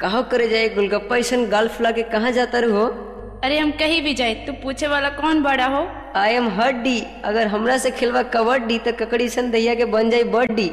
कहो करे जाए गोलगप्पा ऐसा गल्फ लाके कहाँ जाता रहो? अरे हम कहीं भी जाए तू पूछे वाला कौन बड़ा हो? आई एम हड्डी। अगर हमरा से खेलवा कबड्डी तो ककड़ी सन दहिया के बन जाए बड्डी।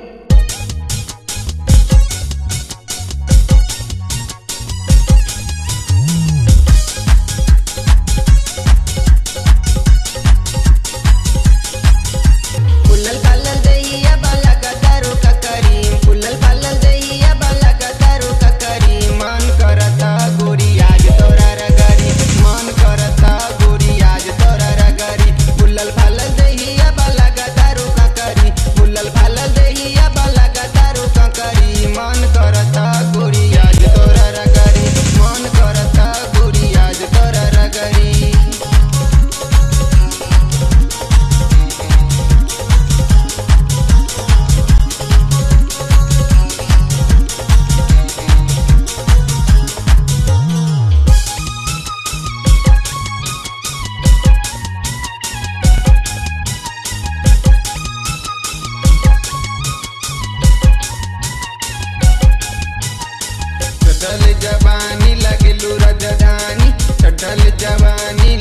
जवानी लगलू रजदानी चढ़ल जवानी।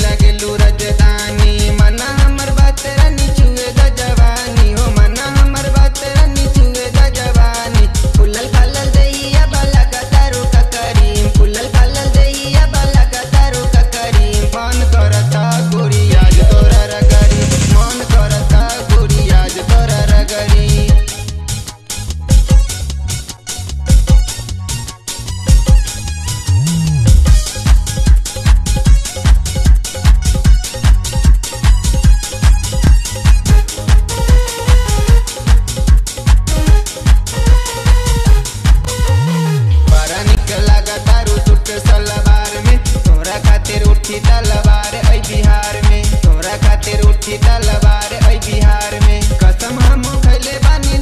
उठी तलवार ऐ बिहार में। तोरा खातिर उठी तलवार ऐ बिहार में। कसम हम खैले बानी